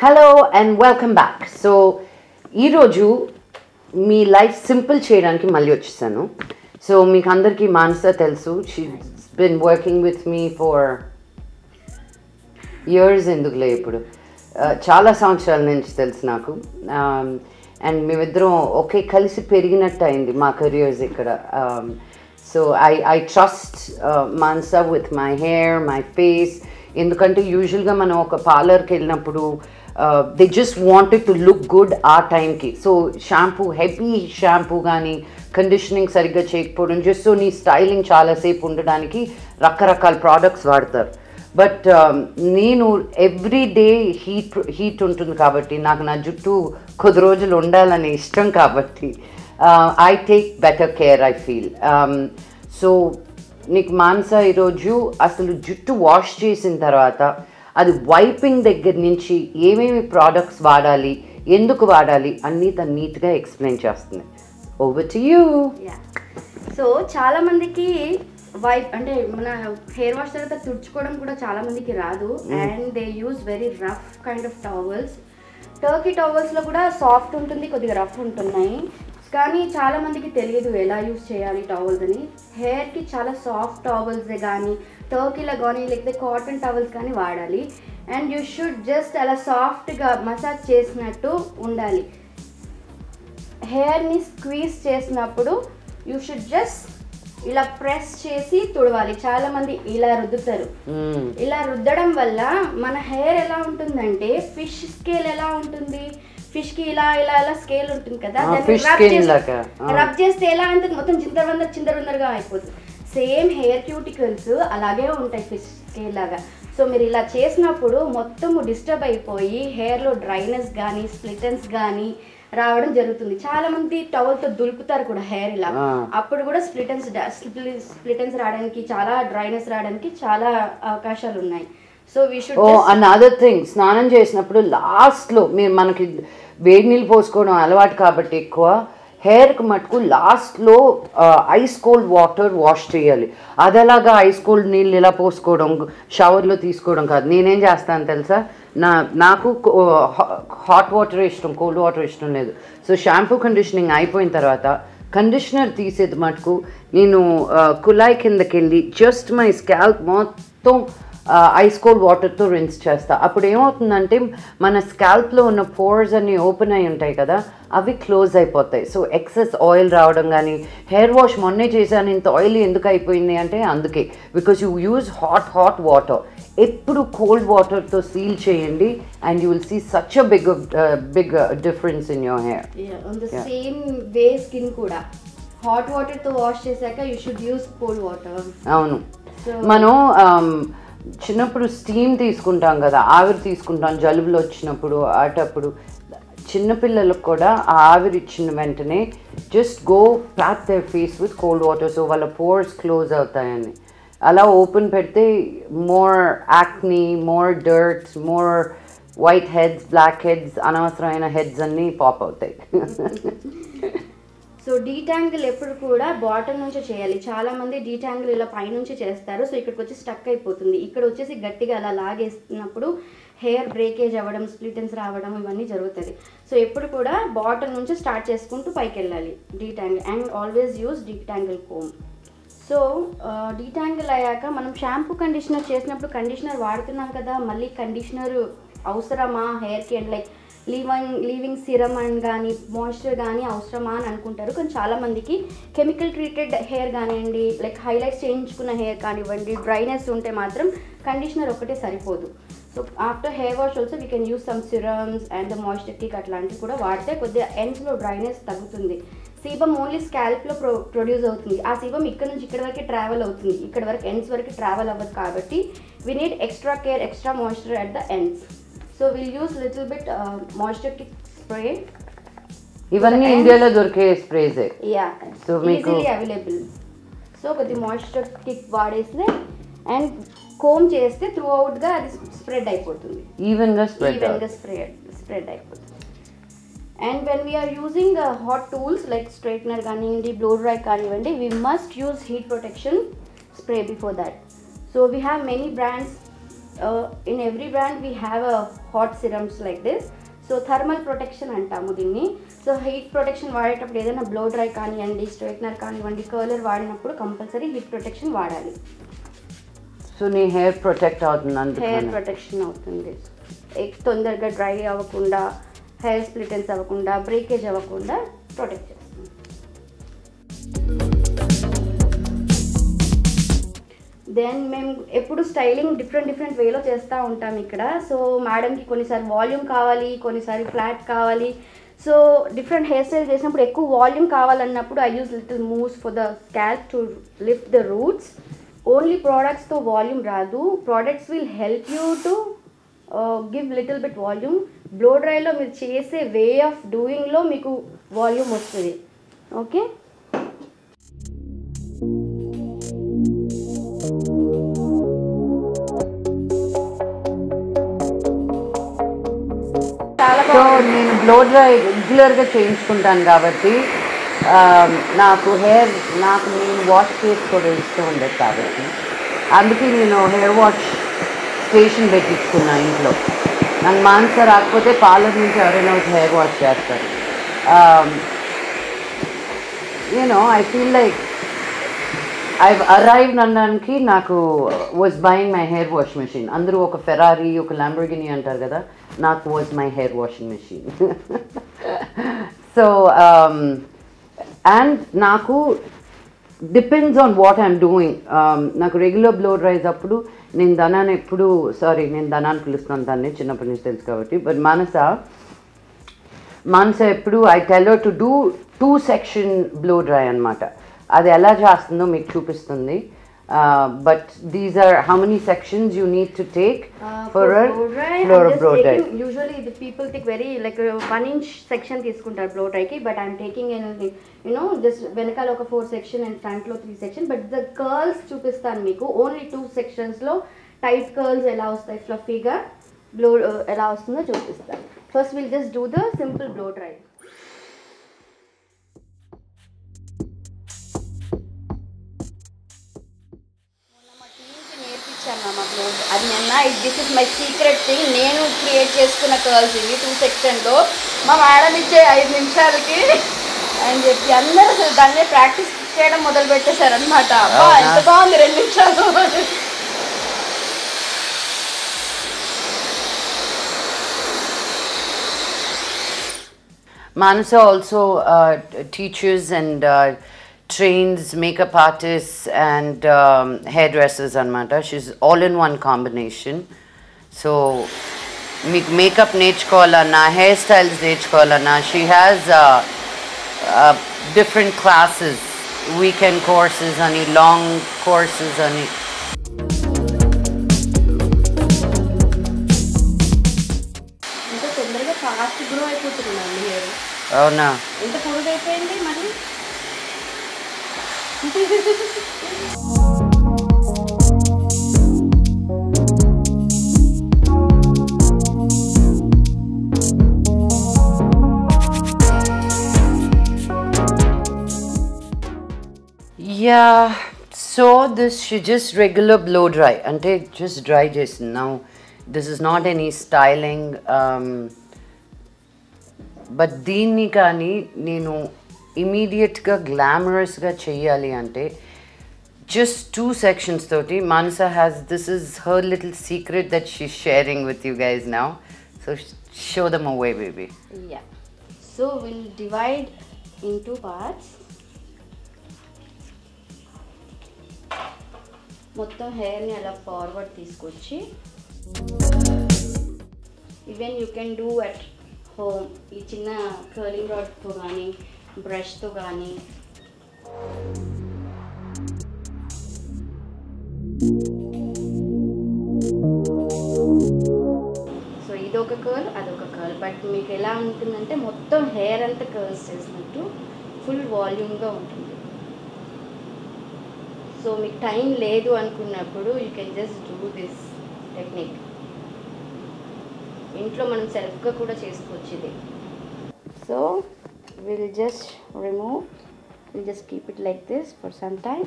Hello and welcome back so ఈరోజు మీ life simple చేయడానికి మళ్ళీ వచ్చేసాను. సో మీకు అందరికీ మానస తెలుసు. She been working with me for years ఎందుకులే ఇప్పుడు? Uh, చాలా సంవత్సరాల నుంచి తెలుసు నాకు. Um, అండ్ మేమిద్దరం ఒకే కలిసి పెరిగినట్టు అయింది మా కెరియర్స్ ఇక్కడ. So I I trust Manasa with my hair my face ఎందుకంటే యూజువల్గా మనం ఒక పార్లర్కి వెళ్ళినప్పుడు they just wanted to look good ఆ టైంకి. సో షాంపూ హెవీ షాంపూ కానీ కండిషనింగ్ సరిగ్గా చేయకపోవడం జస్ట్ సో నీ స్టైలింగ్ చాలాసేపు ఉండడానికి రకరకాల ప్రోడక్ట్స్ వాడతారు. బట్ um, నేను ఎవ్రీ డే హీట్ హీట్ ఉంటుంది కాబట్టి నాకు నా జుట్టు కొద్ది రోజులు ఉండాలని ఇష్టం కాబట్టి I take better care I feel so నీకు మాన్స ఈరోజు అసలు జుట్టు వాష్ చేసిన తర్వాత అది వైపింగ్ దగ్గర నుంచి ఏమేమి ప్రోడక్ట్స్ వాడాలి ఎందుకు వాడాలి అన్నీ తను నీట్గా ఎక్స్ప్లెయిన్ చేస్తుంది. Over to you yeah so చాలా మందికి వైప్ అంటే మన హెయిర్ వాష్ తర్వాత తుడుచుకోవడం కూడా చాలా మందికి రాదు. And they use very rough kind of towels turkey టవల్స్లో కూడా సాఫ్ట్ ఉంటుంది కొద్దిగా రఫ్ ఉంటున్నాయి. కానీ చాలా మందికి తెలియదు ఎలా యూజ్ చేయాలి టవల్స్ అని. హెయిర్కి చాలా సాఫ్ట్ టవల్స్ కానీ టర్కీలో కానీ లేకపోతే కాటన్ టవల్స్ కానీ వాడాలి. అండ్ యూ షుడ్ జస్ట్ అలా సాఫ్ట్గా మసాజ్ చేసినట్టు ఉండాలి. హెయిర్ని స్క్వీజ్ చేసినప్పుడు యూ షుడ్ జస్ట్ ఇలా ప్రెస్ చేసి తుడవాలి. చాలా మంది ఇలా రుద్దుతారు. ఇలా రుద్దడం వల్ల మన హెయిర్ ఎలా ఉంటుందంటే ఫిష్ స్కేల్ ఎలా ఉంటుంది? ఫిష్కి ఇలా ఇలా ఇలా స్కేల్ ఉంటుంది కదా. రబ్ చేస్తే ఎలా ఉంటుంది మొత్తం చిందర వందర చిందర వందరగా అయిపోతుంది. సేమ్ హెయిర్ క్యూటికల్స్ అలాగే ఉంటాయి ఫిష్ స్కేల్ లాగా. సో మీరు ఇలా చేసినప్పుడు మొత్తం డిస్టర్బ్ అయిపోయి హెయిర్లో డ్రైనెస్ కానీ స్ప్లిటన్స్ కానీ రావడం జరుగుతుంది. చాలా మంది టవల్తో దులుపుతారు కూడా హెయిర్ ఇలా. అప్పుడు కూడా స్ప్లిటన్స్ స్ప్లిటన్స్ రావడానికి చాలా డ్రైనెస్ రావడానికి చాలా అవకాశాలు ఉన్నాయి so we should one other thing స్నానం చేసినప్పుడు లాస్ట్లో మీరు మనకి వేడి నీళ్ళు పోసుకోవడం అలవాటు కాబట్టి ఎక్కువ హెయిర్కి మటుకు లాస్ట్లో ఐస్ కోల్డ్ వాటర్ వాష్ చేయాలి. అదలాగా ఐస్ కోల్డ్ నీళ్ళు ఇలా పోసుకోవడం షవర్లో తీసుకోవడం కాదు. నేనేం చేస్తాను తెలుసా? నా నాకు హాట్ వాటర్ ఇష్టం కోల్డ్ వాటర్ ఇష్టం లేదు. సో షాంపూ కండిషనింగ్ అయిపోయిన తర్వాత కండిషనర్ తీసేది మటుకు నేను కుళాయి కిందకి వెళ్ళి జస్ట్ మై స్కాల్ప్ మొత్తం ఐస్ కోల్డ్ వాటర్తో రిన్స్ చేస్తా. అప్పుడు ఏమవుతుందంటే మన స్కాల్ప్లో ఉన్న పోర్స్ అన్ని ఓపెన్ అయి ఉంటాయి కదా అవి క్లోజ్ అయిపోతాయి. సో ఎక్సెస్ ఆయిల్ రావడం కానీ హెయిర్ వాష్ మొన్నే చేశాను ఇంత ఆయిల్ ఎందుకు అయిపోయింది అంటే అందుకే. Because you use hot hot water ఎప్పుడు కోల్డ్ వాటర్తో సీల్ చేయండి and you will see such a big big difference in your hair. Same way skin కూడా. హాట్ వాటర్తో వాష్ చేశాక you should use cold water అవును. మనం ఆమ్, చిన్నప్పుడు స్టీమ్ తీసుకుంటాం కదా ఆవిరి తీసుకుంటాం జలుబులు వచ్చినప్పుడు అటప్పుడు చిన్నపిల్లలకు కూడా ఆ ఆవిరి ఇచ్చిన వెంటనే just go pack their face with cold water so వాళ్ళ పోర్స్ క్లోజ్ అవుతాయని. అలా ఓపెన్ పెడితే more acne more dirts more white heads black heads అనవసరమైన హెడ్స్ అన్నీ పాప్ అవుతాయి. సో డీటాంగిల్ ఎప్పుడు కూడా బాటమ్ నుంచే చేయాలి. చాలామంది డీటాంగిల్ ఇలా పైనుంచి చేస్తారు. సో ఇక్కడికి వచ్చి స్టక్ అయిపోతుంది. ఇక్కడ వచ్చేసి గట్టిగా అలా లాగేస్తున్నప్పుడు హెయిర్ బ్రేకేజ్ అవ్వడం స్ప్లిటెన్స్ రావడం ఇవన్నీ జరుగుతుంది సో ఎప్పుడు కూడా బాటమ్ నుంచి స్టార్ట్ చేసుకుంటూ పైకి వెళ్ళాలి detangle and always use detangle comb so detangle అయ్యాక మనం షాంపూ కండిషనర్ చేసినప్పుడు కండిషనర్ వాడుతున్నాం కదా మళ్ళీ కండిషనర్ అవసరమా హెయిర్కి and like leaving leaving serum అని కానీ మాయిశ్చర్ కానీ అవసరమా అని అనుకుంటారు. కానీ చాలామందికి కెమికల్ ట్రీటెడ్ హెయిర్ కానివ్వండి లైక్ హైలైట్స్ చేయించుకున్న హెయిర్ కానివ్వండి డ్రైనెస్ ఉంటే మాత్రం కండిషనర్ ఒకటే సరిపోదు. So after hair wash also we can use some serums and the moisture teak అట్లాంటివి కూడా వాడితే కొద్దిగా ఎండ్స్లో డ్రైనెస్ తగ్గుతుంది. సీబమ్ ఓన్లీ స్కాల్ప్లో ప్రొ ప్రొడ్యూస్ అవుతుంది. ఆ సీబమ్ ఇక్కడ నుంచి ఇక్కడ వరకు ట్రావెల్ అవుతుంది. ఇక్కడ వరకు ఎండ్స్ వరకు ట్రావెల్ అవ్వదు కాబట్టి we need extra care extra moisture at the ends so will use little bit moisture kick spray ఇవన్నీ ఇండియాలో దొరికే స్ప్రేసే యా So, మీకు- అవైలబుల్ సో కొద్ది మాయిశ్చర్ కిక్ వాడేస్తే అండ్ కోమ్ చేస్తే త్రూ అవుట్గా అది స్ప్రెడ్ అయిపోతుంది. ఈవెన్గా స్ప్రెడ్ ఈవెన్గా స్ప్రెడ్ స్ప్రెడ్ అయిపోతుంది. And when we are using hot tools like straightener కానివ్వండి బ్లో డ్రై కానివ్వండి we must use heat protection spray before that so we have many brands in every brand we have a hot serums like this so thermal protection అంటాము దీన్ని. So heat protection వాడేటప్పుడు ఏదైనా blow dry కానివ్వండి straightener కానివ్వండి curler వాడినప్పుడు compulsory heat protection వాడాలి. So నీ hair protect అవుతుంది హెయిర్ ప్రొటెక్షన్ అవుతుంది. తొందరగా డ్రై అవ్వకుండా హెయిర్ స్ప్లిటెన్స్ అవ్వకుండా బ్రేకేజ్ అవ్వకుండా ప్రొటెక్ట్ దెన్ మేము ఎప్పుడు స్టైలింగ్ డిఫరెంట్ డిఫరెంట్ వేలో చేస్తూ ఉంటాం ఇక్కడ. సో మేడంకి కొన్నిసారి వాల్యూమ్ కావాలి కొన్నిసారి ఫ్లాట్ కావాలి. సో డిఫరెంట్ హెయిర్ స్టైల్ చేసినప్పుడు ఎక్కువ వాల్యూమ్ కావాలన్నప్పుడు I use little mousse for the scalp to lift the roots only ప్రోడక్ట్స్తో volume రాదు. Products will help you to give little bit volume blow డ్రైలో మీరు చేసే వే ఆఫ్ డూయింగ్లో మీకు volume వస్తుంది. Okay so నేను బ్లో డ్రై రెగ్యులర్గా చేయించుకుంటాను కాబట్టి నాకు హెయిర్ నాకు నేను వాష్ చేసుకోవడం ఇష్టం ఉండదు కాబట్టి. అందుకే నేను హెయిర్ వాష్ స్టేషన్ పెట్టించుకున్నా ఇంట్లో. నాకు మానస రాకపోతే పార్లర్ నుంచి ఎవరైనా వచ్చి హెయిర్ వాష్ చేస్తారు. You know I feel like I arrive అనడానికి నాకు was buying my hair wash machine అందరూ ఒక ఫెరారీ ఒక ల్యాంబర్గిని అంటారు కదా నాకు was my hair washing machine so and నాకు depends on what I'm doing నాకు రెగ్యులర్ బ్లో డ్రైస్ అప్పుడు నేను ధనాన్ని ఎప్పుడు సారీ నేను ధనాన్ని పిలుస్తున్నాను దాన్ని చిన్నప్పటి నుంచి తెలుసు కాబట్టి బట్ మానస మానస ఎప్పుడు I tell to do two section blow dry అనమాట అది ఎలా చేస్తుందో మీకు చూపిస్తుంది. But these are how many sections you need to take for floor blow dry usually the people thick very like one inch section తీసుకుంటారు blow డ్రైకి but I'm taking you know just వెనకాల ఒక four section and ఫ్రంట్లో three section but the curls చూపిస్తాను మీకు. Only two సెక్షన్స్లో tight curls ఎలా వస్తాయి ఫ్లఫీగా బ్లో ఎలా వస్తుందో చూపిస్తాను. First will just do the simple blow dry మా బ్లౌజ్ అది నిన్న this is my secret thing నేను క్రియేట్ చేసుకున్న కర్ల్స్ ఇవి టూ సెక్షన్లో మా మేడం ఇచ్చే ఐదు నిమిషాలకి అని చెప్పి అందరూ అసలు దాన్ని ప్రాక్టీస్ చేయడం మొదలు పెట్టేశారు అనమాట అబ్బా అవునా? ఎంత బాగుంది రెండు నిమిషాలు. Manasa also uh, teaches and uh, trains makeup artists and um, hairdressers anamata. She's all in one combination. So మీకు మేకప్ నేర్చుకోవాలన్నా hair styles నేర్చుకోవాలన్నా she has different classes weekend courses అని లాంగ్ కోర్సెస్ అని ఎంత తొందరగా ఫాస్ట్ గ్రో అయిపోతుందండి hair అవునా? ఎంత పొడుగు అయిపోయింది మళ్ళీ Yeah, so this she just regular blow dry అంటే just dry చేసింది now this is not any styling um, but దీన్ని కానీ నేను ఇమీడియట్గా గ్లామరస్గా చెయ్యాలి అంటే జస్ట్ టూ సెక్షన్స్ తోటి Manasa has this is her little secret that she sharing with you guys now so show them away baby Yeah. So we'll divide into parts. మొత్తం హెయిర్ని అలా ఫార్వర్డ్ తీసుకొచ్చి even you can do at home ఈ చిన్న curling రాడ్తో కానీ బ్రష్తో కానీ so ఇదొక కర్ల్ అదొక కర్ల్ బట్ మీకు ఎలా ఉంటుందంటే మొత్తం హెయిర్ అంతా కర్ల్స్ చేసినట్టు ఫుల్ వాల్యూమ్గా ఉంటుంది. సో మీకు టైం లేదు అనుకున్నప్పుడు you can just do this technique ఇంట్లో మనం సెల్ఫ్గా కూడా చేసుకోవచ్చు ఇది. So will just remove will just keep it like this for some time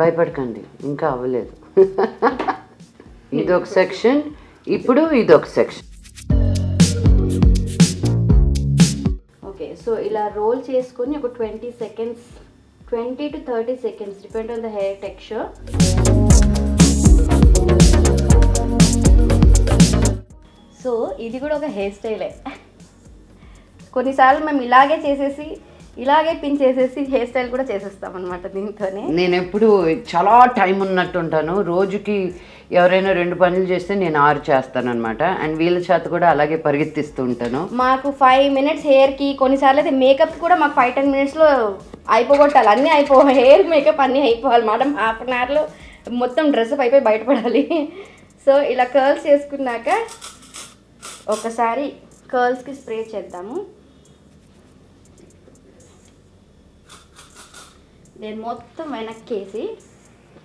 భయపడకండి ఇంకా అవ్వలేదు. ఇదొక సెక్షన్ ఇప్పుడు ఇదొక సెక్షన్. ఓకే సో ఇలా రోల్ చేసుకొని ఒక twenty seconds twenty to thirty seconds depend on the hair texture. So ఇది కూడా ఒక హెయిర్ స్టైలే. కొన్నిసార్లు మేము ఇలాగే చేసేసి ఇలాగే పిన్ చేసేసి హెయిర్ స్టైల్ కూడా చేసేస్తాం అనమాట దీంతోనే. నేను ఎప్పుడు చాలా టైం ఉన్నట్టు ఉంటాను రోజుకి ఎవరైనా రెండు పనులు చేస్తే నేను ఆరు చేస్తాను అనమాట అండ్ వీళ్ళ చేత కూడా అలాగే పరిగెత్తిస్తూ ఉంటాను. మాకు ఫైవ్ మినిట్స్ హెయిర్కి కొన్నిసార్లు అయితే మేకప్ కూడా మాకు ఫైవ్ టెన్ మినిట్స్లో అయిపోగొట్టాలి. అన్నీ అయిపో హెయిర్ మేకప్ అన్నీ అయిపోవాలి. మేడం హాఫ్ అన్ అవర్లో మొత్తం డ్రెస్అప్ అయిపోయి బయటపడాలి. సో ఇలా కర్ల్స్ చేసుకున్నాక ఒకసారి కర్ల్స్కి స్ప్రే చేద్దాము. నేను మొత్తం వెనక్కి వేసి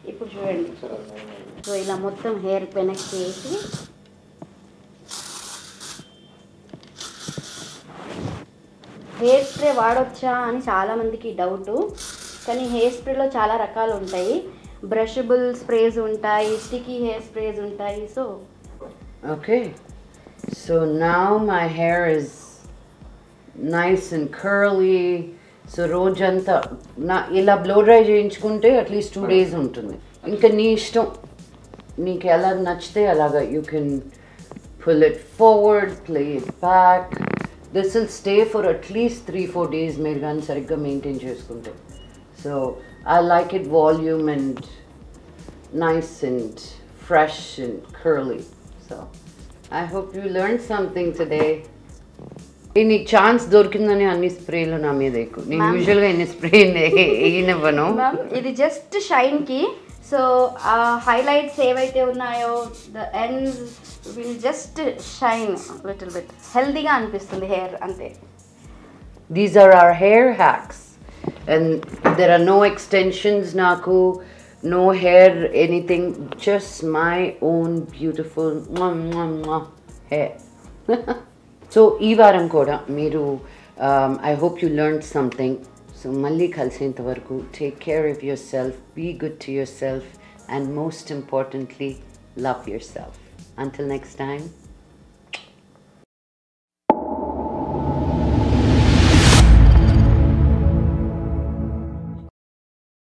ఇప్పుడు చూడండి. సో ఇలా మొత్తం హెయిర్ వెనక్కి వేసి హెయిర్ స్ప్రే వాడొచ్చా అని చాలామందికి డౌట్. కానీ హెయిర్ స్ప్రేలో చాలా రకాలు ఉంటాయి. బ్రషబుల్ స్ప్రేస్ ఉంటాయి స్టికీ హెయిర్ స్ప్రేస్ ఉంటాయి. So okay. సో నా my hair is nice and curly so రోజంతా నా ఇలా బ్లో డ్రై చేయించుకుంటే అట్లీస్ట్ టూ డేస్ ఉంటుంది. ఇంకా నీ ఇష్టం. నీకు ఎలా నచ్చితే అలాగా you can pull it forward play it back this will stay for at least three four days మీరు కానీ సరిగ్గా మెయింటైన్ చేసుకుంటే. So I like it volume and nice and fresh and curly. So I hope you learned something today. నీకు chance దొరికిందని అన్ని స్ప్రేలు నా మీద ఎక్కువ నేను. యూజువల్గా ఎన్ని స్ప్రే వేయనివ్వను. ఇది జస్ట్ షైన్కి సో ఆ హైలైట్స్ ఏవైతే ఉన్నాయో the ends will just shine little bit హెల్దీగా అనిపిస్తుంది హెయిర్ అంతే these are our hair hacks and there are no extensions నాకు. No hair anything just my own beautiful hair so ఈ వారం కూడా మీరు I hope you learn something so మళ్ళీ కలిసేంత వరకు take care of yourself be good to yourself and most importantly love your self until next time